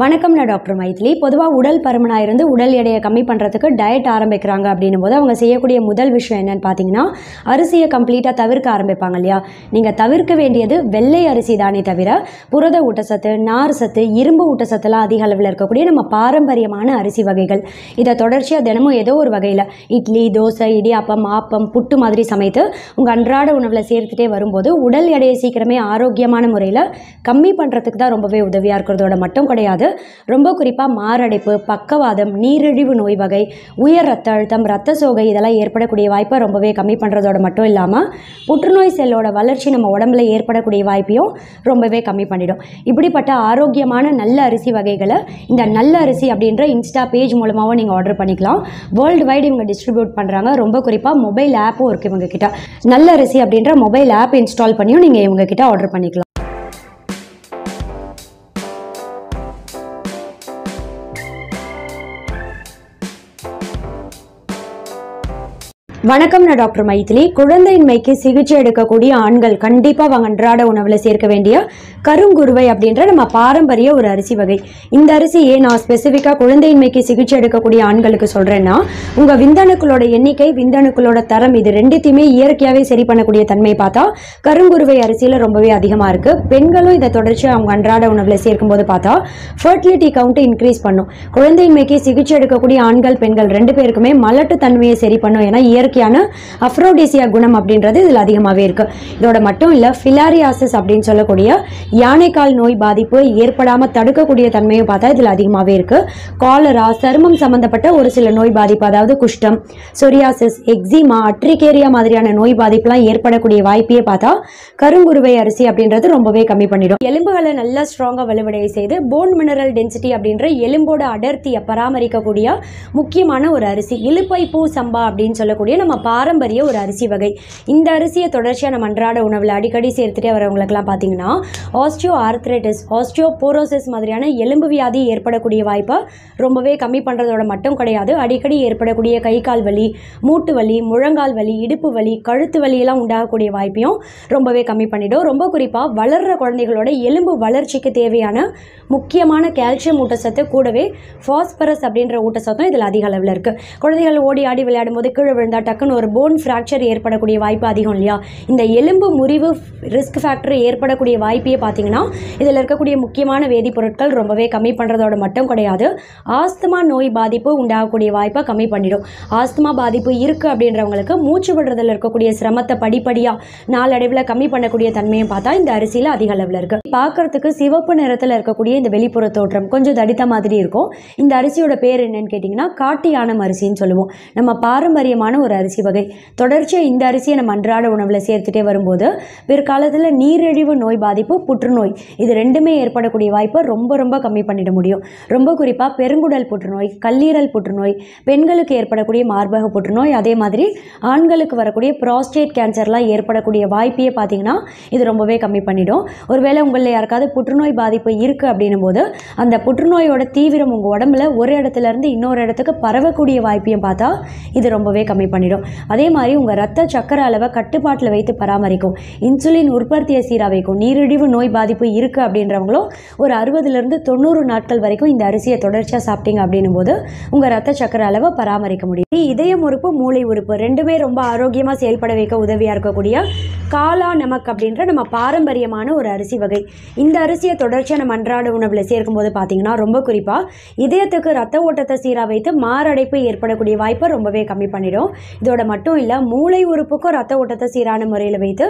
வணக்கம் நான் டாக்டர் மைத்லி. பொதுவாக உடல் பருமனாக இருந்து உடல் எடையை கம்மி பண்ணுறதுக்கு டயட் ஆரம்பிக்கிறாங்க அப்படின்னும் போது அவங்க செய்யக்கூடிய முதல் விஷயம் என்னன்னு பார்த்தீங்கன்னா அரிசியை கம்ப்ளீட்டாக தவிர்க்க ஆரம்பிப்பாங்க இல்லையா? நீங்கள் தவிர்க்க வேண்டியது வெள்ளை அரிசி தானே தவிர புரத ஊட்டச்சத்து நார் சத்து இரும்பு ஊட்டச்சத்துலாம் அதிக அளவில் இருக்கக்கூடிய நம்ம பாரம்பரியமான அரிசி வகைகள். இதை தொடர்ச்சியாக தினமும் ஏதோ ஒரு வகையில் இட்லி தோசை இடியாப்பம் ஆப்பம் புட்டு மாதிரி சமைத்து உங்கள் அன்றாட உணவில் சேர்த்துட்டே வரும்போது உடல் எடையை சீக்கிரமே ஆரோக்கியமான முறையில் கம்மி பண்ணுறதுக்கு தான் ரொம்பவே உதவியாக இருக்கிறதோட மட்டும் கிடையாது. ரொம்ப குறிப்பாக மாரடைப்பு பக்கவாதம் நீரிழிவு நோய் வகை உயர் ரத்த அழுத்தம் ரத்த சோகை இதெல்லாம் ஏற்படக்கூடிய வாய்ப்பை ரொம்பவே கம்மி பண்ணுறதோட மட்டும் இல்லாமல் புற்றுநோய் செல்லோட வளர்ச்சி நம்ம உடம்புல ஏற்படக்கூடிய வாய்ப்பையும் ரொம்பவே கம்மி பண்ணிடும். இப்படிப்பட்ட ஆரோக்கியமான நல்ல அரிசி வகைகளை இந்த நல்ல அரிசி அப்படின்ற இன்ஸ்டா பேஜ் மூலமாகவும் நீங்கள் ஆர்டர் பண்ணிக்கலாம். வேர்ல்டு வைடு இவங்க டிஸ்ட்ரிபியூட் பண்ணுறாங்க ரொம்ப குறிப்பாக மொபைல் ஆப்பும் இருக்குது இவங்க கிட்ட நல்ல அரிசி அப்படின்ற மொபைல் ஆப் இன்ஸ்டால் பண்ணியும் நீங்கள் இவங்க கிட்ட ஆர்டர் பண்ணிக்கலாம். வணக்கம் நான் டாக்டர் மைத்திலி குழந்தையின்மைக்கு சிகிச்சை எடுக்கக்கூடிய ஆண்கள் கண்டிப்பாக அவங்க அன்றாட உணவில் சேர்க்க வேண்டிய கருங்குருவை அப்படின்ற நம்ம பாரம்பரிய ஒரு அரிசி வகை. இந்த அரிசி ஏன் நான் ஸ்பெசிஃபிக்காக குழந்தையின்மைக்கு சிகிச்சை எடுக்கக்கூடிய ஆண்களுக்கு சொல்கிறேன்னா உங்கள் விந்தணுக்களோட எண்ணிக்கை விந்தணுக்களோட தரம் இது ரெண்டுத்தையுமே இயற்கையாகவே சரி பண்ணக்கூடிய தன்மை பார்த்தா கருங்குருவை அரிசியில் ரொம்பவே அதிகமாக இருக்குது பெண்களும் இதை தொடர்ச்சியாக அவங்க அன்றாட உணவில் சேர்க்கும்போது பார்த்தா ஃபர்டிலிட்டி கவுண்ட்டை இன்க்ரீஸ் பண்ணும். குழந்தையின்மைக்கு சிகிச்சை எடுக்கக்கூடிய ஆண்கள் பெண்கள் ரெண்டு பேருக்குமே மலட்டு தன்மையை சரி பண்ணும். ஏன்னா இயற்கை இயற்கையான அஃப்ரோடேசியா குணம் அப்படின்றது இதில் அதிகமாகவே இருக்கு. இதோட மட்டும் இல்லை ஃபிலாரியாசிஸ் அப்படின்னு சொல்லக்கூடிய யானைக்கால் நோய் பாதிப்பு ஏற்படாமல் தடுக்கக்கூடிய தன்மையை பார்த்தா இதில் அதிகமாகவே இருக்கு. காலரா சருமம் சம்பந்தப்பட்ட ஒரு சில நோய் பாதிப்பு அதாவது குஷ்டம் சொரியாசிஸ் எக்ஸிமா அட்ரிகேரியா மாதிரியான நோய் பாதிப்புலாம் ஏற்படக்கூடிய வாய்ப்பையே பார்த்தா கருங்குருவை அரிசி அப்படின்றது ரொம்பவே கம்மி பண்ணிடும். எலும்புகளை நல்லா ஸ்ட்ராங்காக வலுவடைய செய்து போன் மினரல் டென்சிட்டி அப்படின்ற எலும்போட அடர்த்தியை பராமரிக்கக்கூடிய முக்கியமான ஒரு அரிசி இழுப்பை பூ சம்பா அப்படின்னு சொல்லக்கூடிய நம்ம பாரம்பரிய ஒரு அரிசி வகை. இந்த அரிசியை தொடர்ச்சியாக நம்ம அன்றாட உணவில் அடிக்கடி சேர்த்துட்டே வரவங்களுக்குலாம் பார்த்தீங்கன்னா ஆஸ்டியோ ஆர்த்ரைட்டிஸ் ஆஸ்டியோ போரோசிஸ் மாதிரியான எலும்பு வியாதி ஏற்படக்கூடிய வாய்ப்பை ரொம்பவே கம்மி பண்ணுறதோட மட்டும் கிடையாது. அடிக்கடி ஏற்படக்கூடிய கை கால் வலி மூட்டு வலி முழங்கால் வலி இடுப்பு வலி கழுத்து வலியெல்லாம் உண்டாகக்கூடிய வாய்ப்பையும் ரொம்பவே கம்மி பண்ணிடும். ரொம்ப குறிப்பாக வளர்கிற குழந்தைகளோட எலும்பு வளர்ச்சிக்கு தேவையான முக்கியமான கால்சியம் ஊட்டச்சத்து கூடவே ஃபாஸ்பரஸ் அப்படின்ற ஊட்டச்சத்தும் இதில் அதிக அளவில் இருக்குது குழந்தைகள் ஓடி ஆடி விளையாடும் போது கீழே விழுந்தா டக்குன்னு ஒரு போன் ஃப்ராக்சர் ஏற்படக்கூடிய வாய்ப்பு அதிகம் இல்லையா? இந்த எலும்பு முறிவு ரிஸ்க் ஃபேக்டர் ஏற்படக்கூடிய வாய்ப்பையே பார்த்தீங்கன்னா இதில் இருக்கக்கூடிய முக்கியமான வேதிப்பொருட்கள் ரொம்பவே கம்மி பண்ணுறதோட மட்டும் கிடையாது. ஆஸ்துமா நோய் பாதிப்பு உண்டாகக்கூடிய வாய்ப்பை கம்மி பண்ணிடும். ஆஸ்துமா பாதிப்பு இருக்குது அப்படின்றவங்களுக்கு மூச்சு விடுறதுல இருக்கக்கூடிய சிரமத்தை படிப்படியாக நாளடைவில் கம்மி பண்ணக்கூடிய தன்மையும் பார்த்தா இந்த அரிசியில் அதிக அளவில் இருக்குது பார்க்குறதுக்கு சிவப்பு நிறத்தில் இருக்கக்கூடிய இந்த வெளிப்புற தோற்றம் கொஞ்சம் தடித்த மாதிரி இருக்கும். இந்த அரிசியோட பேர் என்னன்னு கேட்டிங்கன்னா காட்டு யானம் அரிசின்னு சொல்லுவோம். நம்ம பாரம்பரியமான ஒரு அரிசி வகை. தொடர்ச்சியாக இந்த அரிசியை நம்ம அன்றாட உணவில் சேர்த்துட்டே வரும்போது பிற்காலத்தில் நீரிழிவு நோய் பாதிப்பு புற்றுநோய் இது ரெண்டுமே ஏற்படக்கூடிய வாய்ப்பை ரொம்ப ரொம்ப கம்மி பண்ணிட முடியும். ரொம்ப குறிப்பாக பெருங்குடல் புற்றுநோய் கல்லீரல் புற்றுநோய் பெண்களுக்கு ஏற்படக்கூடிய மார்பக புற்றுநோய் அதே மாதிரி ஆண்களுக்கு வரக்கூடிய ப்ராஸ்டேட் கேன்சர்லாம் ஏற்படக்கூடிய வாய்ப்பையே பார்த்தீங்கன்னா இது ரொம்பவே கம்மி பண்ணிடும். ஒருவேளை உங்களில் யாருக்காவது புற்றுநோய் பாதிப்பு இருக்குது அப்படின்னும் போது அந்த புற்றுநோயோட தீவிரம் உங்கள் உடம்புல ஒரு இடத்துல இருந்து இன்னொரு இடத்துக்கு பரவக்கூடிய வாய்ப்பையும் பார்த்தா இது ரொம்பவே கம்மி பண்ணிடும். அதே மாதிரி உங்கள் ரத்த சக்கர அளவை கட்டுப்பாட்டில் வைத்து பராமரிக்கும் இன்சுலின் உற்பத்தியை சீராக வைக்கும் நீரிழிவு நோய் பாதிப்பு இருக்குது அப்படின்றவங்களும் ஒரு அறுபதுலேருந்து தொண்ணூறு நாட்கள் வரைக்கும் இந்த அரிசியை தொடர்ச்சியாக சாப்பிட்டீங்க அப்படின்னும் போது உங்கள் ரத்த சக்கர அளவை பராமரிக்க முடியும். இதயம் உறுப்பு மூளை உறுப்பு ரெண்டுமே ரொம்ப ஆரோக்கியமாக செயல்பட வைக்க உதவியாக இருக்கக்கூடிய காலா நமக் அப்படின்ற நம்ம பாரம்பரியமான ஒரு அரிசி வகை. இந்த அரிசியை தொடர்ச்சியாக நம்ம அன்றாட உணவில் சேர்க்கும்போது பார்த்தீங்கன்னா ரொம்ப குறிப்பாக இதயத்துக்கு ரத்த ஓட்டத்தை சீராக வைத்து மாரடைப்பு ஏற்படக்கூடிய வாய்ப்பை ரொம்பவே கம்மி பண்ணிடும். இதோட மட்டும் இல்லை மூளை உறுப்புக்கும் ரத்த ஓட்டத்தை சீரான முறையில் வைத்து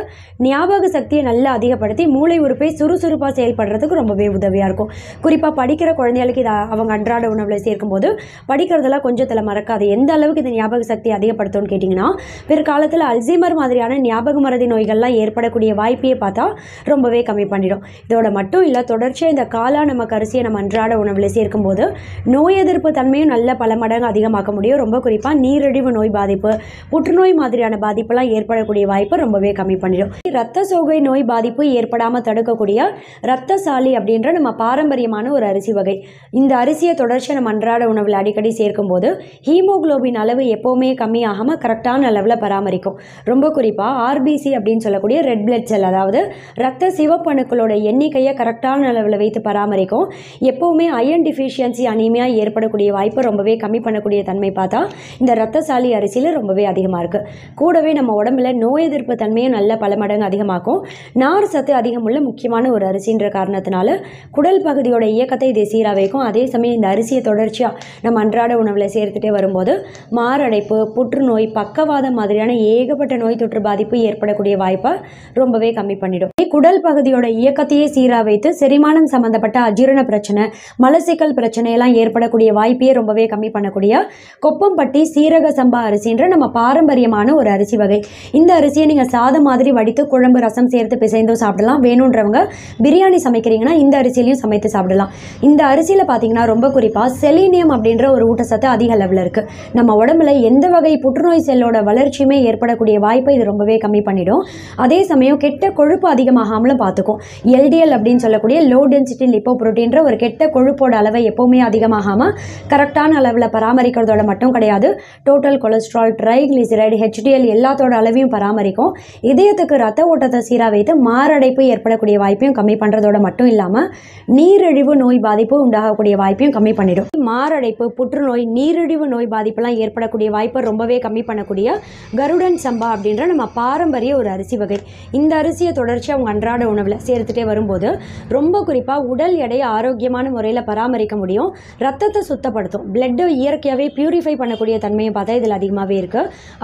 ஞாபக சக்தியை நல்லா அதிகப்படுத்தி மூளை உறுப்பை சுறுசுறுப்பாக செயல்படுறதுக்கு ரொம்பவே உதவியாக இருக்கும். குறிப்பாக படிக்கிற குழந்தைகளுக்கு இதை அவங்க அன்றாட உணவில் சேர்க்கும்போது படிக்கிறதெல்லாம் கொஞ்சத்தில் மறக்காது. எந்த அளவுக்கு இந்த ஞாபக சக்தி அதிகப்படுத்தும்னு கேட்டிங்கன்னா பிற்காலத்தில் அல்சீமர் மாதிரியான ஞாபக மறதி நோய்கள்லாம் ஏற்படக்கூடிய வாய்ப்பையே பார்த்தா ரொம்பவே கம்மி பண்ணிடும். இதோட மட்டும் இல்லை தொடர்ச்சியாக இந்த காலா நம்ம கரிசியை நம்ம அன்றாட உணவில் சேர்க்கும்போது நோய் எதிர்ப்பு தன்மையும் நல்ல பல மடங்கு அதிகமாக்க முடியும். ரொம்ப குறிப்பாக நீரிழிவு நோய் பாதிப்பு புற்றுநோய் மாதிரியான பாதிப்பெல்லாம் ஏற்படக்கூடிய வாய்ப்பை ரொம்பவே கம்மி பண்ணிடும். ரத்த சோகை நோய் பாதிப்பு ஏற்படாமல் தடுக்கக்கூடிய ரத்தசாலி அப்படின்ற நம்ம பாரம்பரியமான ஒரு அரிசி வகை. இந்த அரிசியை தொடர்ச்சியாக நம்ம அன்றாட உணவில் அடிக்கடி சேர்க்கும்போது ஹீமோகுளோபின் அளவு எப்போவுமே கம்மியாகாமல் கரெக்டான அளவில் பராமரிக்கும். ரொம்ப குறிப்பாக ஆர்பிசி அப்படின்னு சொல்லக்கூடிய ரெட் பிளட் செல் அதாவது ரத்த சிவப்பணுக்களோட எண்ணிக்கையை கரெக்டான அளவில் வைத்து பராமரிக்கும். எப்போவுமே அயன் டிஃபிஷியன்சி அனிமையாக ஏற்படக்கூடிய வாய்ப்பை ரொம்பவே கம்மி பண்ணக்கூடிய தன்மை பார்த்தா இந்த ரத்தசாலி அரிசியில் ரொம்பவே அதிகமாக இருக்குது கூடவே நம்ம உடம்புல நோய் எதிர்ப்பு தன்மையும் நல்ல பல மடங்கு அதிகமாக்கும். நார் சத்து அதிகமுள்ள முக்கியமான ஒரு அரிசின்ற காரணத்தினால குடல் பகுதியோட இயக்கத்தை இதை சீராக வைக்கும். அதே சமயம் இந்த அரிசியை தொடர்ச்சியாக நம்ம அன்றாட உணவில் சேர்த்துட்டே வரும்போது மாரடைப்பு புற்றுநோய் பக்கவாதம் மாதிரியான ஏகப்பட்ட நோய் தொற்று பாதிப்பு ஏற்படக்கூடிய வாய்ப்பை ரொம்பவே கம்மி பண்ணிடும். குடல் பகுதியோட இயக்கத்தையே சீராக வைத்து செரிமானம் சம்பந்தப்பட்ட அஜீரண பிரச்சனை மலசிக்கல் பிரச்சனை எல்லாம் ஏற்படக்கூடிய வாய்ப்பையே ரொம்பவே கம்மி பண்ணக்கூடிய கொப்பம்பட்டி சீரக சம்பா அரிசின்ற நம்ம பாரம்பரியமான ஒரு அரிசி வகை. இந்த அரிசியை நீங்கள் சாதம் மாதிரி வடித்து குழம்பு ரசம் சேர்த்து பிசைந்தும் சாப்பிடலாம். வேணுன்றவங்க பிரியாணி சமைக்கிறீங்கன்னா இந்த அரிசியிலையும் சமைத்து சாப்பிடலாம். இந்த அரிசியில் பார்த்தீங்கன்னா ரொம்ப குறிப்பாக செலீனியம் அப்படின்ற ஒரு ஊட்டச்சத்து அதிக அளவில் இருக்குது நம்ம உடம்புல எந்த வகை புற்றுநோய் செல்லோட வளர்ச்சியுமே ஏற்படக்கூடிய வாய்ப்பை இது ரொம்பவே கம்மி பண்ணிடும். அதே சமயம் கெட்ட கொழுப்பு அதிகமாகாமலும் பார்த்துக்கும் எல்டிஎல் அப்படின்னு சொல்லக்கூடிய லோ டென்சிட்டி லிப்போ புரோட்டீன்ற ஒரு கெட்ட கொழுப்போட அளவை எப்போவுமே அதிகமாகாமல் கரெக்டான அளவில் பராமரிக்கிறதோட மட்டும் கிடையாது. டோட்டல் கொலஸ்ட்ரால் ட்ரைக்ளிசரைடு ஹெச்டிஎல் எல்லாத்தோட அளவையும் பராமரிக்கும். இதயத்துக்கு ரத்த ஓட்டத்தை சீராக வைத்து மாரடைப்பு ஏற்படக்கூடிய வாய்ப்பையும் கம்மி பண்ணுறதோட மட்டும் இல்லாமல் நீரிழிவு நோய் பாதிப்பு உண்டாகக்கூடிய வாய்ப்பையும் கம்மி பண்ணிடும். மாரடைப்பு புற்றுநோய் நீரிழிவு நோய் பாதிப்பெல்லாம் ஏற்படக்கூடிய வாய்ப்பை ரொம்பவே கம்மி பண்ணக்கூடிய கருடன் சம்பா அப்படின்ற நம்ம பாரம்பரிய ஒரு அரிசி வகை. இந்த அரிசியை தொடர்ச்சி அவங்க அன்றாட உணவில் சேர்த்துட்டே வரும்போது ரொம்ப குறிப்பாக உடல் எடையை ஆரோக்கியமான முறையில் பராமரிக்க முடியும். ரத்தத்தை சுத்தப்படுத்தும். பிளட்டை இயற்கையாகவே பியூரிஃபை பண்ணக்கூடிய தன்மையை பார்த்தா இதில் அதிகமாகவே இருக்குது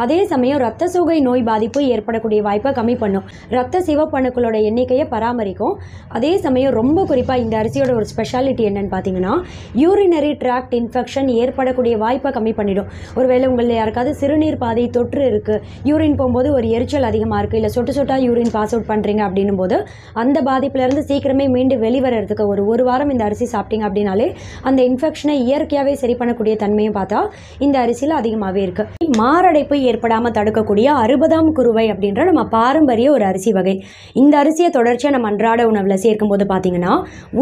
அதே சமயம் ரத்த சோகை நோய் பாதிப்பு ஏற்படக்கூடிய வாய்ப்பை கம்மி பண்ணும். ரத்த சிவப்பணுக்களோட எண்ணிக்கையை பராமரிக்கும். அதே சமயம் ரொம்ப குறிப்பாக இந்த அரிசியோட ஒரு ஸ்பெஷாலிட்டி என்னன்னு பார்த்தீங்கன்னா யூரினரி ட்ராக்ட் இன்ஃபெக்ஷன் ஏற்படக்கூடிய வாய்ப்பை கம்மி பண்ணிடும். ஒருவேளை உங்களில் யாருக்காவது சிறுநீர் பாதை தொற்று இருக்குது யூரின் போகும்போது ஒரு எரிச்சல் அதிகமாக இருக்குது இல்லை சொட்டு சொட்டாக யூரின் பாஸ் அவுட் பண்ணுறீங்க அப்படின்னும் போது அந்த பாதிப்புலேருந்து சீக்கிரமே மீண்டு வெளிவரத்துக்கு ஒரு ஒரு வாரம் இந்த அரிசி சாப்பிட்டீங்க அப்படின்னாலே அந்த இன்ஃபெக்ஷனை இயற்கையாகவே சரி பண்ணக்கூடிய தன்மையும் பார்த்தா இந்த அரிசியில் அதிகமாகவே இருக்குது மாரடைப்பு ஏற்படாமல் தடுக்கக்கூடிய அறுபதாம் குருவை அப்படின்ற நம்ம பாரம்பரிய ஒரு அரிசி வகை. இந்த அரிசியை தொடர்ச்சியாக நம்ம அன்றாட உணவில் சேர்க்கும்போது பார்த்தீங்கன்னா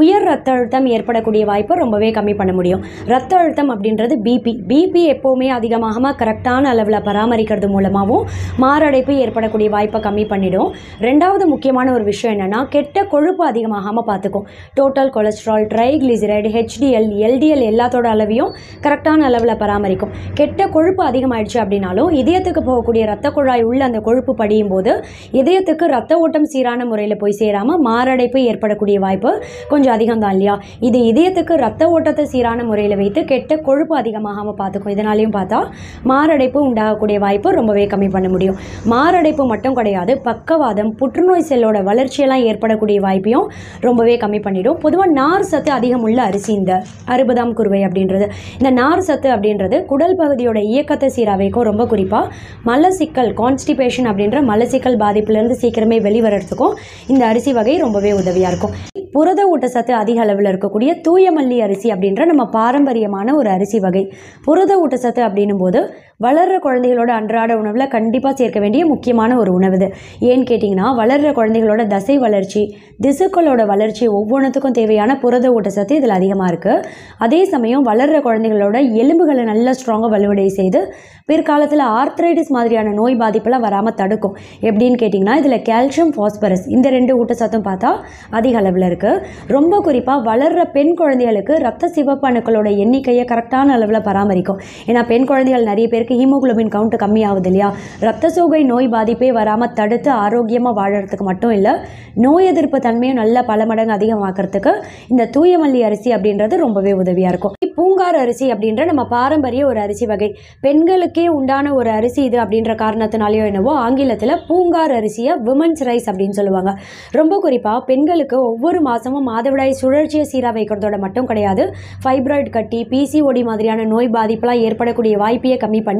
உயர் ரத்த அழுத்தம் ஏற்படக்கூடிய வாய்ப்பை ரொம்பவே கம்மி பண்ண முடியும். ரத்த அழுத்தம் அப்படின்றது பிபி பிபி எப்போவுமே அதிகமாக கரெக்டான அளவில் பராமரிக்கிறது மூலமாகவும் மாரடைப்பு ஏற்படக்கூடிய வாய்ப்பை கம்மி பண்ணிடும். ரெண்டாவது முக்கியமான ஒரு விஷயம் என்னென்னா கெட்ட கொழுப்பு அதிகமாகாமல் பார்த்துக்கும் total cholesterol triglyceride HDL LDL எல்லாத்தோட அளவையும் கரெக்டான அளவில் பராமரிக்கும். கெட்ட கொழுப்பு அதிகமாயிடுச்சு அப்படின்னாலும் இதயத்துக்கு போகக்கூடிய ரத்த குழாய் உள்ள அந்த கொழுப்பு படியும் போது இதயத்துக்கு ரத்த ஓட்டம் சீரான முறையில் போய் சேராமல் மாரடைப்பு ஏற்படக்கூடிய வாய்ப்பு கொஞ்சம் அதிகம் தான் இல்லையா? இது இதயத்துக்கு ரத்த ஓட்டத்தை சீரான முறையில் வைத்து கெட்ட கொழுப்பு அதிகமாகாமல் பார்த்துக்கும். இதனாலையும் பார்த்தா மாரடைப்பு உண்டாகக்கூடிய வாய்ப்பு ரொம்பவே கம்மி பண்ண முடியும். மாரடைப்பு மட்டும் கிடையாது பக்கவாதம் புற்றுநோய் செல்லோட வளர்ச்சியெல்லாம் ஏற்படக்கூடிய வாய்ப்பையும் ரொம்பவே கம்மி பண்ணிடும். பொதுவாக நார் சத்து அதிகம் உள்ள அரிசி இந்த அறுபதாம் குருவை அப்படின்றது. இந்த நார் சத்து அப்படின்றது குடல் பகுதியோட இயக்கத்தை சீராக வைக்கும். ரொம்ப குறிப்பாக மலசிக்கல் கான்ஸ்டிபேஷன் அப்படின்ற மலசிக்கல் பாதிப்புலேருந்து சீக்கிரமே வெளிவரத்துக்கும் இந்த அரிசி வகை ரொம்பவே உதவியாக இருக்கும். புரத ஊட்டச்சத்து அதிக அளவில் இருக்கக்கூடிய தூயமல்லி அரிசி அப்படின்ற நம்ம பாரம்பரியமான ஒரு அரிசி வகை. புரத ஊட்டச்சத்து அப்படின்னும் போது வளர்கிற குழந்தைகளோட அன்றாட உணவில் கண்டிப்பாக சேர்க்க வேண்டிய முக்கியமான ஒரு உணவு இது. ஏன்னு கேட்டிங்கன்னா வளர்கிற குழந்தைகளோட தசை வளர்ச்சி திசுக்களோட வளர்ச்சி ஒவ்வொன்றுத்துக்கும் தேவையான புரத ஊட்டச்சத்து இதில் அதிகமாக இருக்குது அதே சமயம் வளர்கிற குழந்தைகளோட எலும்புகளை நல்லா ஸ்ட்ராங்காக வலுவடை செய்து பிற்காலத்தில் ஆர்த்ரைட்டிஸ் மாதிரியான நோய் பாதிப்பெல்லாம் வராமல் தடுக்கும். எப்படின்னு கேட்டிங்கன்னா இதில் கால்சியம் ஃபாஸ்பரஸ் இந்த ரெண்டு ஊட்டச்சத்தும் பார்த்தா அதிக அளவில் இருக்குது ரொம்ப குறிப்பாக வளர்கிற பெண் குழந்தைகளுக்கு ரத்த சிவப்பு அணுக்களோட எண்ணிக்கையை கரெக்டான அளவில் பராமரிக்கும். ஏன்னா பெண் குழந்தைகள் நிறைய பேர் பேருக்கு ஹீமோகுளோபின் கவுண்ட் கம்மியாகுது இல்லையா? ரத்த சோகை நோய் பாதிப்பே வராமல் தடுத்து ஆரோக்கியமாக வாழறதுக்கு மட்டும் இல்லை நோய் எதிர்ப்பு தன்மையும் நல்ல பல மடங்கு அதிகமாக்கிறதுக்கு இந்த தூயமல்லி அரிசி அப்படின்றது ரொம்பவே உதவியாக இருக்கும். பூங்கார் அரிசி அப்படின்ற நம்ம பாரம்பரிய ஒரு அரிசி வகை. பெண்களுக்கே உண்டான ஒரு அரிசி இது அப்படின்ற காரணத்தினாலேயோ என்னவோ ஆங்கிலத்தில் பூங்கார் அரிசியை விமன்ஸ் ரைஸ் அப்படின்னு சொல்லுவாங்க. ரொம்ப குறிப்பாக பெண்களுக்கு ஒவ்வொரு மாதமும் மாதவிடாய் சுழற்சியை சீராக வைக்கிறதோட மட்டும் கிடையாது ஃபைப்ராய்டு கட்டி பிசிஓடி மாதிரியான நோய் பாதிப்பெல்லாம் ஏற்படக்கூடிய வாய்ப்பையே கம்மி பண்ணி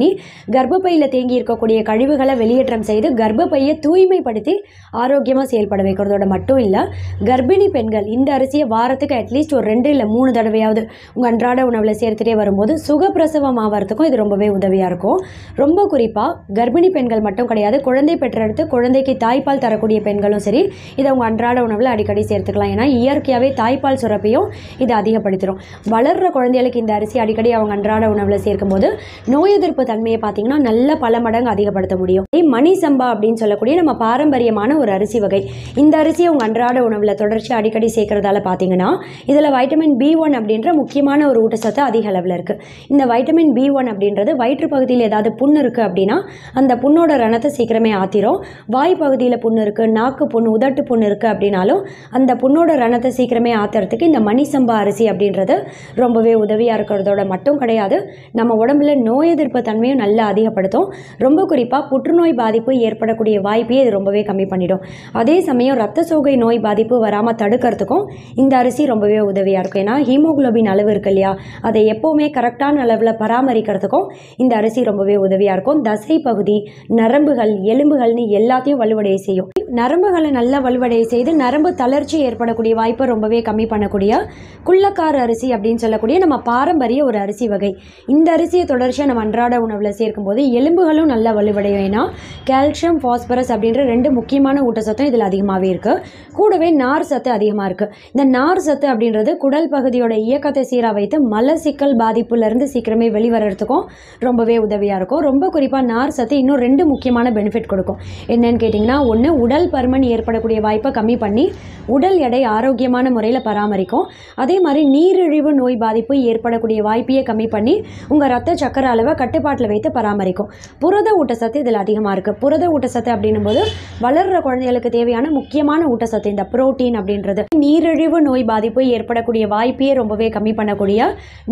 கர்ப்பப்பையில் தேங்கி இருக்கக்கூடிய கழிவுகளை வெளியேற்றம் செய்து கர்ப்பப்பையை தூய்மைப்படுத்தி ஆரோக்கியமாக செயல்பட வைக்கிறதோட மட்டும் இல்லை கர்ப்பிணி பெண்கள் இந்த அரிசியை வாரத்துக்கு அட்லீஸ்ட் ஒரு ரெண்டு இல்லை மூணு தடவையாவது உங்கள் அன்றாட உணவில் சேர்த்துட்டே வரும்போது சுகப்பிரசவம் ஆகிறதுக்கும் இது ரொம்பவே உதவியாக இருக்கும். ரொம்ப குறிப்பாக கர்ப்பிணி பெண்கள் மட்டும் கிடையாது குழந்தை பெற்றெடுத்து குழந்தைக்கு தாய்ப்பால் தரக்கூடிய பெண்களும் சரி இதை உங்கள் அன்றாட உணவில் அடிக்கடி சேர்த்துக்கலாம். ஏன்னா இயற்கையாகவே தாய்ப்பால் சுரப்பையும் இது அதிகப்படுத்திடும் வளர்கிற குழந்தைகளுக்கு இந்த அரிசி அடிக்கடி அவங்க அன்றாட உணவில் சேர்க்கும்போது நோய் எதிர்ப்பு தன்மையை பார்த்தீங்கன்னா நல்ல பல மடங்கு அதிகப்படுத்த முடியும். மணி சம்பா அப்படின்னு சொல்லக்கூடிய நம்ம பாரம்பரியமான ஒரு அரிசி வகை. இந்த அரிசியை உங்கள் அன்றாட உணவில் தொடர்ச்சி அடிக்கடி சேர்க்கறதால பார்த்தீங்கன்னா இதில் வைட்டமின் பி ஒன் அப்படின்ற முக்கியமான ஒரு ஊட்டச்சத்து அதிக அளவில் இருக்குது இந்த வைட்டமின் பி ஒன் அப்படின்றது வயிற்று பகுதியில் ஏதாவது புண் இருக்குது அப்படின்னா அந்த புண்ணோட ரணத்தை சீக்கிரமே ஆத்திரும். வாய் பகுதியில் புண்ணு இருக்குது நாக்கு புண்ணு உதட்டு புண்ணு இருக்குது அப்படின்னாலும் அந்த புண்ணோட ரணத்தை சீக்கிரமே ஆத்துறதுக்கு இந்த மணி சம்பா அரிசி அப்படின்றது ரொம்பவே உதவியாக இருக்கிறதோட மட்டும் கிடையாது. நம்ம உடம்புல நோய் எதிர்ப்பு தன்மையும் நல்லா அதிகப்படுத்தும். ரொம்ப குறிப்பாக புற்றுநோய் பாதிப்பு ஏற்படக்கூடிய வாய்ப்பையே இது ரொம்பவே கம்மி பண்ணிடும். அதே சமயம் ரத்த சோகை நோய் பாதிப்பு வராமல் தடுக்கிறதுக்கும் இந்த அரிசி ரொம்பவே உதவியாக இருக்கும். ஏன்னா ஹீமோக்ளோபின் அளவு இருக்கு இல்லையா? அதை எப்போவுமே கரெக்டான அளவில் பராமரிக்கிறதுக்கும் இந்த அரிசி ரொம்பவே உதவியாக இருக்கும். தசை பகுதி நரம்புகள் எலும்புகள்னு எல்லாத்தையும் வலுவடைய செய்யும். நரம்புகளை நல்லா வலுவடைய செய்து நரம்பு தளர்ச்சி ஏற்படக்கூடிய வாய்ப்பை ரொம்பவே கம்மி பண்ணக்கூடிய குள்ளக்கார அரிசி அப்படின்னு சொல்லக்கூடிய நம்ம பாரம்பரிய ஒரு அரிசி வகை. இந்த அரிசியை தொடர்ச்சியாக நம்ம அன்றாட உணவில் சேர்க்கும்போது எலும்புகளும் நல்லா வலுவடையும். ஏன்னா கால்சியம் ஃபாஸ்பரஸ் அப்படின்ற ரெண்டு முக்கியமான ஊட்டச்சத்தும் இதில் அதிகமாகவே இருக்குது கூடவே நார் சத்து அதிகமாக இருக்குது இந்த நார் சத்து அப்படின்றது குடல் பகுதியோட இயக்கத்தை சீராக வைத்து மலசிக்கல் பாதிப்புலேருந்து சீக்கிரமே வெளிவரத்துக்கும் ரொம்பவே உதவியாக இருக்கும். ரொம்ப குறிப்பாக நார் சத்து இன்னும் ரெண்டு முக்கியமான பெனிஃபிட் கொடுக்கும். என்னன்னு கேட்டிங்கன்னா ஒன்று உடல் பருமன் ஏற்படக்கூடிய வாய்ப்பை கம்மி பண்ணி உடல் எடை ஆரோக்கியமான முறையில் பராமரிக்கும். அதே மாதிரி நீரிழிவு நோய் பாதிப்பு ஏற்படக்கூடிய வாய்ப்பையே கம்மி பண்ணி உங்கள் ரத்த சக்கர அளவை கட்டுப்பாட்டில் வைத்து பராமரிக்கும். புரத ஊட்டச்சத்து இதில் அதிகமாக இருக்குது புரத ஊட்டச்சத்து அப்படின்னும் போது வளர்கிற குழந்தைகளுக்கு தேவையான முக்கியமான ஊட்டச்சத்து இந்த புரோட்டீன் அப்படின்றது. நீரிழிவு நோய் பாதிப்பு ஏற்படக்கூடிய வாய்ப்பையே ரொம்பவே கம்மி பண்ணக்கூடிய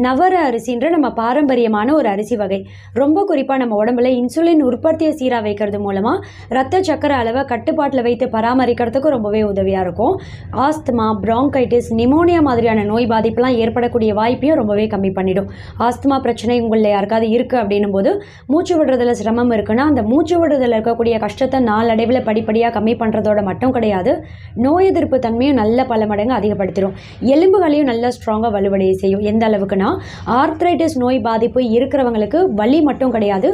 நவர அரிசின்ற நம்ம பாரம்பரியமான ஒரு அரிசி வகை. ரொம்ப குறிப்பாக நம்ம உடம்புல இன்சுலின் உற்பத்தியை சீராக வைக்கிறது மூலமாக ரத்த சக்கர அளவை கட்டுப்பாட்டில் வைத்து பராமரிக்கிறதுக்கு ரொம்பவே உதவியாக இருக்கும். ஆஸ்துமா பிராங்கைட்டிஸ் நிமோனியா மாதிரியான நோய் பாதிப்புலாம் ஏற்படக்கூடிய வாய்ப்பையும் ரொம்பவே கம்மி பண்ணிடும். ஆஸ்துமா பிரச்சனை உங்களில் யாருக்காவது இருக்குது அப்படின்னும் போது மூச்சு விடுறதுல சிரமம் இருக்குன்னா அந்த மூச்சு விடுறதுல இருக்கக்கூடிய கஷ்டத்தை நாளடைவில் படிப்படியாக கம்மி பண்ணுறதோட மட்டும் கிடையாது. நோய் எதிர்ப்பு தன்மையும் நல்ல பல மடங்கு அதிகப்படுத்திடும் எலும்புகளையும் நல்லா ஸ்ட்ராங்காக வலுவடைய செய்யும். எந்த அளவுக்குன்னா ஆர்த்ரைட்டிஸ் நோய் பாதிப்பு இருக்கிறவங்களுக்கு வலி மட்டும் கிடையாது.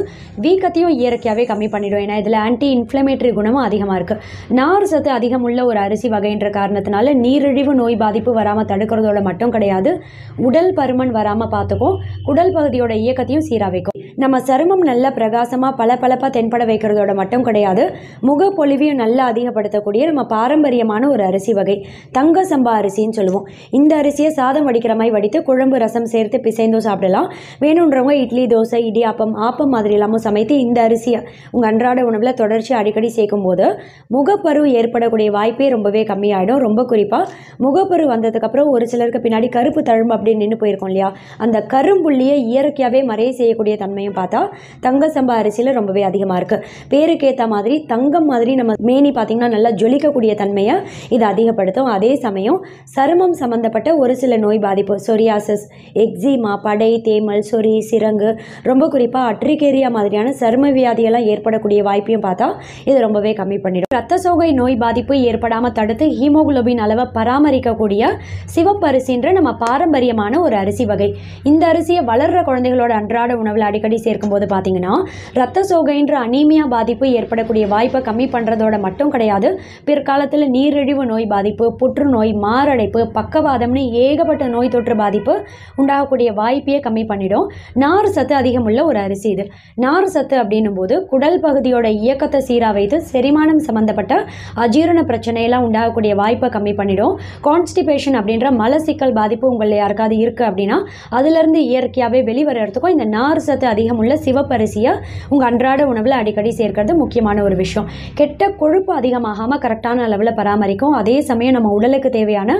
வீக்கத்தையும் இயற்கையாகவே கம்மி பண்ணிடும். ஏன்னா இதில் ஆன்டி இன்ஃப்ளமேட்டரி குணமும் அதிகமாக இருக்குது நார் சத்து அதிகமுள்ள ஒரு அரிசி வகைன்ற காரணத்தினால நீரிழிவு நோய் பாதிப்பு வராமல் தடுக்கிறதோட மட்டும் கிடையாது. உடல் பருமன் வராமல் பார்த்துக்கும் குடல் பகுதியோட இயக்கத்தையும் சீராக வைக்கும். நம்ம சருமம் நல்ல பிரகாசமாக பளபளப்பாக தென்பட வைக்கிறதோட மட்டும் கிடையாது முகப்பொலிவையும் நல்லா அதிகப்படுத்தக்கூடிய நம்ம பாரம்பரியமான ஒரு அரிசி வகை தங்க சம்பா அரிசின்னு சொல்லுவோம். இந்த அரிசியை சாதம் வடிக்கிற மாதிரி வடித்து குழம்பு ரசம் சேர்த்து பிசைந்தும் சாப்பிடலாம். வேணுன்றவங்க இட்லி தோசை இடியாப்பம் ஆப்பம் மாதிரி எல்லாமும் சமைத்து இந்த அரிசியை உங்கள் அன்றாட உணவில் தொடர்ச்சி அடிக்கடி சேர்க்கும் போது முகப்பரு ஏற்படக்கூடிய வாய்ப்பே ரொம்பவே கம்மியாயிடும். ரொம்ப குறிப்பாக முகப்பரு வந்ததுக்கப்புறம் ஒரு சிலருக்கு பின்னாடி கருப்பு தழும்பு அப்படின்னு நின்று போயிருக்கோம் இல்லையா? அந்த கரும்புள்ளியை இயற்கையாகவே மறைய செய்யக்கூடிய தன்மையும் பார்த்தா தங்க சம்பா அரிசியில் ரொம்பவே அதிகமாக இருக்குது பேருக்கேற்ற மாதிரி தங்கம் மாதிரி நம்ம மேனி பார்த்திங்கன்னா நல்லா ஜொலிக்கக்கூடிய தன்மையை இது அதிகப்படுத்தும். அதே சமயம் சருமம் சம்மந்தப்பட்ட ஒரு சில நோய் பாதிப்பு சொரியாசஸ் எக்ஸிமா படை தேமல் சொரி சிரங்கு ரொம்ப குறிப்பாக அட்ரிகேரியா மாதிரியான சரும வியாதியெல்லாம் ஏற்படக்கூடிய வாய்ப்பையும் பார்த்தா இது ரொம்பவே கம்மி பண்ணிடும். ரத்த சோகை நோய் பாதிப்பு ஏற்படாமல் தடுத்து ஹீமோகுளோபின் அளவை பராமரிக்கக்கூடிய சிவப்பு அரிசின்ற நம்ம பாரம்பரியமான ஒரு அரிசி வகை. இந்த அரிசியை வளர்ற குழந்தைகளோட அன்றாட உணவில் அடிக்கடி சேர்க்கும்போது பார்த்தீங்கன்னா ரத்த சோகைன்ற அனீமியா பாதிப்பு ஏற்படக்கூடிய வாய்ப்பை கம்மி பண்ணுறதோட மட்டும் கிடையாது. பிற்காலத்தில் நீரிழிவு நோய் பாதிப்பு புற்றுநோய் மாரடைப்பு பக்கவாதம்னு ஏகப்பட்ட நோய் தொற்று பாதிப்பு உண்டாகக்கூடிய வாய்ப்பையே கம்மி பண்ணிடும். நார் சத்து அதிகமுள்ள ஒரு அரிசி இது. நார் சத்து அப்படின்னும் போது குடல் பகுதியோட இயக்கத்தை சீராக வைத்து செரிமானம் சம்மந்தப்பட்ட அஜீரண பிரச்சனையெல்லாம் உண்டாகக்கூடிய வாய்ப்பை கம்மி பண்ணிடும். கான்ஸ்டிபேஷன் அப்படின்ற மலசிக்கல் பாதிப்பு உங்களில் யாருக்காவது இருக்குது அப்படின்னா அதுலேருந்து இயற்கையாகவே வெளிவரத்துக்கும் இந்த நார் சத்து அதிகம் அதிகமுள்ள சிவப்பரிசியை உங்கள் அன்றாட உணவில் அடிக்கடி சேர்க்கிறது முக்கியமான ஒரு விஷயம். கெட்ட கொழுப்பு அதிகமாகாமல் கரெக்டான அளவில் பராமரிக்கும் அதே சமயம் நம்ம உடலுக்கு தேவையான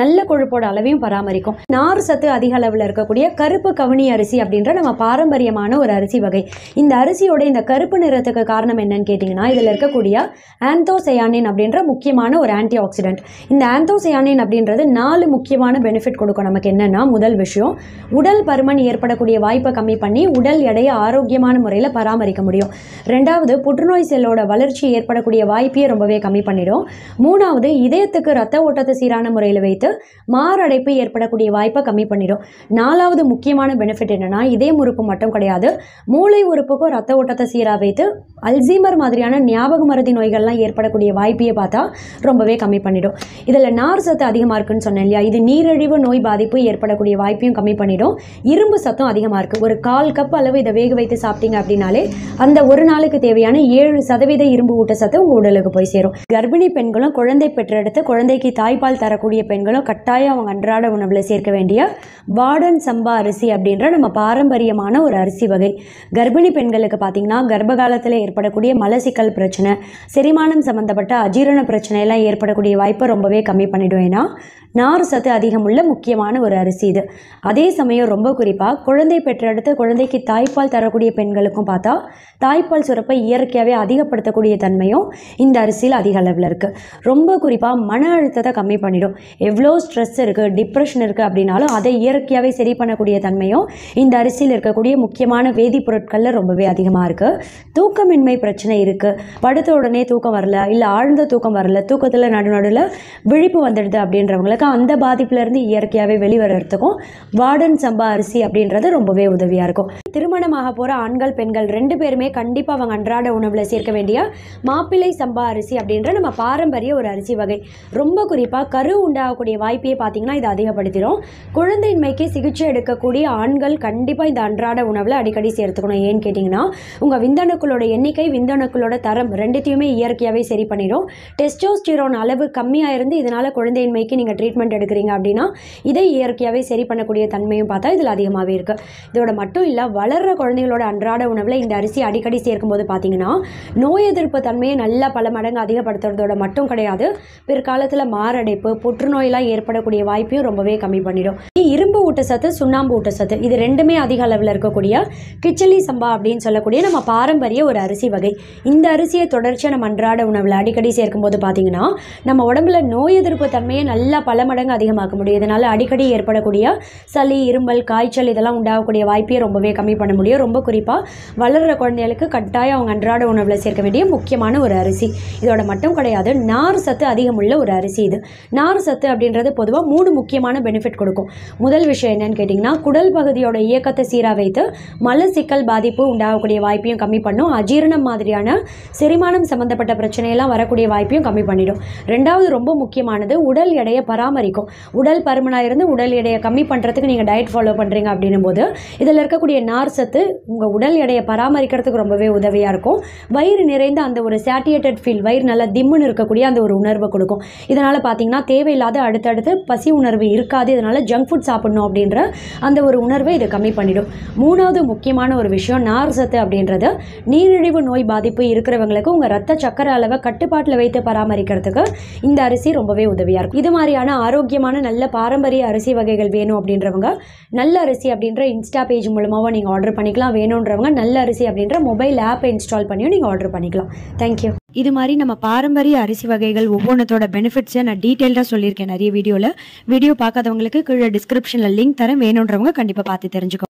நல்ல கொழுப்போட அளவையும் பராமரிக்கும். நார் சத்து அதிக அளவில் இருக்கக்கூடிய கருப்பு கவனி அரிசி அப்படின்ற நம்ம பாரம்பரியமான ஒரு அரிசி வகை. இந்த அரிசியோட இந்த கருப்பு நிறத்துக்கு காரணம் என்னன்னு கேட்டிங்கன்னா இதில் இருக்கக்கூடிய ஆந்தோசயானின் அப்படின்ற முக்கியமான ஒரு ஆன்டி ஆக்சிடென்ட் இந்த ஆந்தோசயானின் அப்படின்றது நாலு முக்கியமான பெனிஃபிட் கொடுக்கும். நமக்கு என்னென்னா முதல் விஷயம் உடல் பருமன் ஏற்படக்கூடிய வாய்ப்பை கம்மி பண்ணி உடல் எடை எடையை ஆரோக்கியமான முறையில் பராமரிக்க முடியும். ரெண்டாவது புற்றுநோய் செல்லோட வளர்ச்சி ஏற்படக்கூடிய வாய்ப்பையே ரொம்பவே கம்மி பண்ணிடும். மூணாவது இதயத்துக்கு ரத்த ஓட்டத்தை சீரான முறையில் வைத்து மாரடைப்பு ஏற்படக்கூடிய வாய்ப்பை கம்மி பண்ணிடும். நாலாவது முக்கியமான பெனிஃபிட் என்னென்னா இதயம் உறுப்பு மட்டும் கிடையாது மூளை உறுப்புக்கும் ரத்த ஓட்டத்தை சீராக வைத்து அல்சீமர் மாதிரியான ஞாபக மருதி நோய்கள்லாம் ஏற்படக்கூடிய வாய்ப்பையே பார்த்தா ரொம்பவே கம்மி பண்ணிடும். இதில் நார் சத்து அதிகமாக இருக்குன்னு சொன்னேன் இல்லையா? இது நீரிழிவு நோய் பாதிப்பு ஏற்படக்கூடிய வாய்ப்பையும் கம்மி பண்ணிடும். இரும்பு சத்தும் அதிகமாக இருக்குது ஒரு கால் கப் அளவு இதை வேக வைத்து சாப்பிட்டீங்க அப்படின்னாலே அந்த ஒரு நாளுக்கு தேவையான ஏழு சதவீத இரும்பு ஊட்டச்சத்து உங்கள் உடலுக்கு போய் சேரும். கர்ப்பிணி பெண்களும் குழந்தை பெற்றெடுத்து குழந்தைக்கு தாய்ப்பால் தரக்கூடிய பெண்களும் கட்டாயம் அவங்க அன்றாட உணவில் சேர்க்க வேண்டிய வாடன் சம்பா அரிசி அப்படின்ற நம்ம பாரம்பரியமான ஒரு அரிசி வகை. கர்ப்பிணி பெண்களுக்கு பார்த்தீங்கன்னா கர்ப்ப காலத்தில் ஏற்படக்கூடிய மலசிக்கல் பிரச்சனை செரிமானம் சம்மந்தப்பட்ட அஜீரண பிரச்சனை எல்லாம் ஏற்படக்கூடிய வாய்ப்பை ரொம்பவே கம்மி பண்ணிடும். ஏன்னா நார் சத்து அதிகமுள்ள முக்கியமான ஒரு அரிசி இது. அதே சமயம் ரொம்ப குறிப்பாக குழந்தை பெற்றெடுத்து குழந்தைக்கு தாய்ப்பால் தாய்ப்பால் தரக்கூடிய பெண்களுக்கும் பார்த்தா தாய்ப்பால் சுரப்பை இயற்கையாகவே அதிகப்படுத்தக்கூடிய தன்மையும் இந்த அரிசியில் அதிக அளவில் இருக்குது ரொம்ப குறிப்பாக மன அழுத்தத்தை கம்மி பண்ணிடும். எவ்வளோ ஸ்ட்ரெஸ் இருக்குது டிப்ரெஷன் இருக்குது அப்படின்னாலும் அதை இயற்கையாகவே சரி பண்ணக்கூடிய தன்மையும் இந்த அரிசியில் இருக்கக்கூடிய முக்கியமான வேதிப்பொருட்களில் ரொம்பவே அதிகமாக இருக்குது தூக்கமின்மை பிரச்சனை இருக்குது படுத்த உடனே தூக்கம் வரல இல்லை ஆழ்ந்த தூக்கம் வரல தூக்கத்தில் நடுநடுவில் விழிப்பு வந்துடுது அப்படின்றவங்களுக்கு அந்த பாதிப்புலேருந்து இயற்கையாகவே வெளிவரத்துக்கும் வார்டன் சம்பா அரிசி அப்படின்றது ரொம்பவே உதவியாக இருக்கும். திருமணம் திருமணமாக போகிற ஆண்கள் பெண்கள் ரெண்டு பேருமே கண்டிப்பாக அவங்க அன்றாட உணவில் சேர்க்க வேண்டிய மாப்பிள்ளை சம்பா அரிசி அப்படின்ற நம்ம பாரம்பரிய ஒரு அரிசி வகை. ரொம்ப குறிப்பாக கரு உண்டாகக்கூடிய வாய்ப்பையே பார்த்தீங்கன்னா இதை அதிகப்படுத்திடும் குழந்தையின்மைக்கு சிகிச்சை எடுக்கக்கூடிய ஆண்கள் கண்டிப்பாக இந்த அன்றாட உணவில் அடிக்கடி சேர்த்துக்கணும். ஏன்னு கேட்டிங்கன்னா உங்கள் விந்தணுக்களோட எண்ணிக்கை விந்தணுக்களோட தரம் ரெண்டுத்தையுமே இயற்கையாகவே சரி பண்ணிடும் டெஸ்டோஸ்டிரோன் அளவு கம்மியாக இருந்து இதனால் குழந்தையின்மைக்கு நீங்கள் ட்ரீட்மெண்ட் எடுக்கிறீங்க அப்படின்னா இதை இயற்கையாகவே சரி பண்ணக்கூடிய தன்மையும் பார்த்தா இதில் அதிகமாகவே இருக்குது இதோட மட்டும் இல்லை வளர்கிற குழந்தைகளோட அன்றாட உணவில் இந்த அரிசி அடிக்கடி சேர்க்கும்போது பார்த்தீங்கன்னா நோய் எதிர்ப்பு தன்மையை நல்லா பல மடங்கு அதிகப்படுத்துறதோட மட்டும் கிடையாது. பிற்காலத்தில் மாரடைப்பு புற்றுநோயெல்லாம் ஏற்படக்கூடிய வாய்ப்பையும் ரொம்பவே கம்மி பண்ணிடும். இரும்பு ஊட்டச்சத்து சுண்ணாம்பு ஊட்டச்சத்து இது ரெண்டுமே அதிக அளவில் இருக்கக்கூடிய கிச்சலி சம்பா அப்படின்னு சொல்லக்கூடிய நம்ம பாரம்பரிய ஒரு அரிசி வகை. இந்த அரிசியை தொடர்ச்சியாக நம்ம அன்றாட உணவில் அடிக்கடி சேர்க்கும்போது பார்த்தீங்கன்னா நம்ம உடம்புல நோய் எதிர்ப்பு தன்மையை நல்லா பல மடங்கு அதிகமாக்க முடியும். இதனால் அடிக்கடி ஏற்படக்கூடிய சளி இருமல் காய்ச்சல் இதெல்லாம் உண்டாகக்கூடிய வாய்ப்பையும் ரொம்பவே கம்மி பண்ண முடியும். ரொம்ப குறிப்பாக வளர்கிற குழந்தைகளுக்கு கட்டாயம் அவங்க அன்றாட உணவில் சேர்க்க வேண்டிய முக்கியமான ஒரு அரிசி. இதோட மட்டும் கிடையாது நார் சத்து அதிகமுள்ள ஒரு அரிசி இது. நார் சத்து அப்படின்றது பொதுவாக மூணு முக்கியமான பெனிஃபிட் கொடுக்கும். முதல் விஷயம் என்னன்னு கேட்டிங்கன்னா குடல் பகுதியோட இயக்கத்தை சீராக வைத்து மல சிக்கல் பாதிப்பு உண்டாகக்கூடிய வாய்ப்பையும் கம்மி பண்ணும். அஜீரணம் மாதிரியான செரிமானம் சம்மந்தப்பட்ட பிரச்சனையெல்லாம் வரக்கூடிய வாய்ப்பையும் கம்மி பண்ணிடும். ரெண்டாவது ரொம்ப முக்கியமானது உடல் எடையை பராமரிக்கும். உடல் பருமனாக இருந்து உடல் எடையை கம்மி பண்ணுறதுக்கு நீங்கள் டயட் ஃபாலோ பண்ணுறீங்க அப்படின்னும் போது இதில் இருக்கக்கூடிய நார் சத்து உங்கள் உடல் எடையை பராமரிக்கிறதுக்கு ரொம்பவே உதவியாக இருக்கும். வயிறு நிறைந்த அந்த ஒரு சாட்டியேட்டட் ஃபீல் வயிறு நல்லா திம்முன்னு இருக்கக்கூடிய அந்த ஒரு உணர்வை கொடுக்கும். இதனால் பார்த்தீங்கன்னா தேவையில்லாத அடுத்தடுத்து பசி உணர்வு இருக்காது. இதனால் ஜங்க் ஃபுட் சாப்பிடணும் அப்படின்ற அந்த ஒரு உணர்வை இது கம்மி பண்ணிடும். மூணாவது முக்கியமான ஒரு விஷயம் நார் சத்து அப்படின்றது. நீரிழிவு நோய் பாதிப்பு இருக்கிறவங்களுக்கு உங்கள் ரத்த சக்கரை அளவை கட்டுப்பாட்டில் வைத்து பராமரிக்கிறதுக்கு இந்த அரிசி ரொம்பவே உதவியாக இருக்கும். இது மாதிரியான ஆரோக்கியமான நல்ல பாரம்பரிய அரிசி வகைகள் வேணும் அப்படின்றவங்க நல்ல அரிசி அப்படின்ற இன்ஸ்டா பேஜ் மூலமாகவும் நீங்கள் ஆர்டர் பண்ணிக்கலாம். வேணுன்றவங்க நல்ல அரிசி அப்படின்ற மொபைல் ஆப்பை இன்ஸ்டால் பண்ணியும் நீங்கள் ஆர்டர் பண்ணிக்கலாம். தேங்க்யூ இது மாதிரி நம்ம பாரம்பரிய அரிசி வகைகள் ஒவ்வொன்றத்தோட பெனிஃபிட்ஸை நான் டீட்டெயில்டாக சொல்லியிருக்கேன் நிறைய வீடியோவில் வீடியோ பார்க்காதவங்களுக்கு கீழே டிஸ்கிரிப்ஷனில் லிங்க் தரேன். வேணுன்றவங்க கண்டிப்பாக பார்த்து தெரிஞ்சுக்கோ